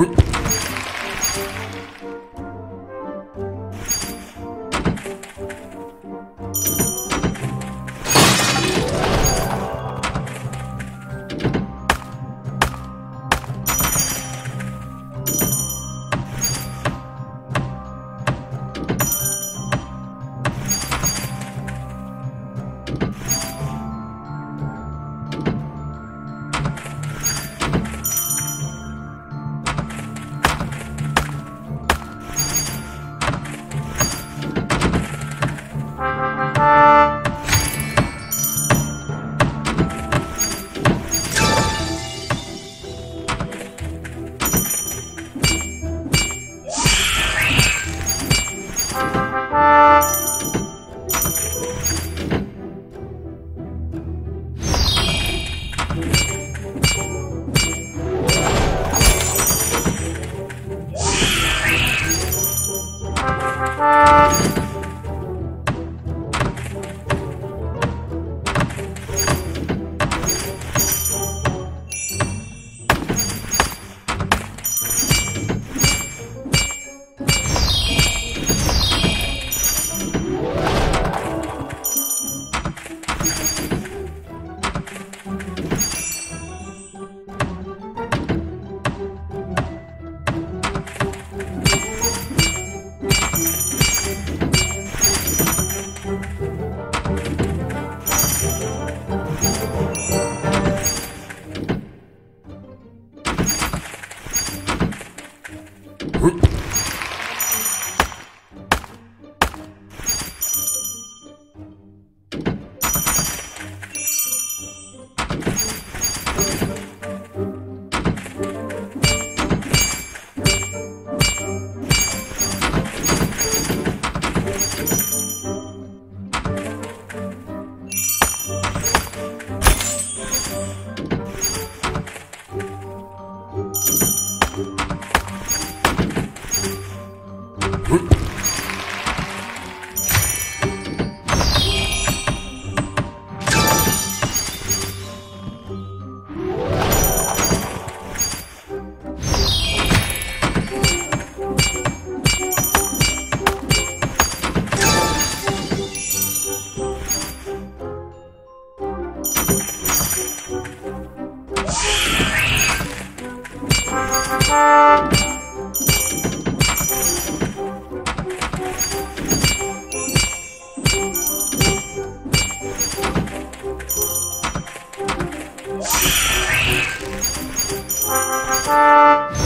Huh? Música Huh? Música